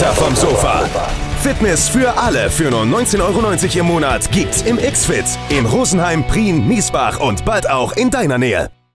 Runter vom Sofa. Fitness für alle für nur 19,90 Euro im Monat gibt's im X-Fit in Rosenheim, Prien, Miesbach und bald auch in deiner Nähe.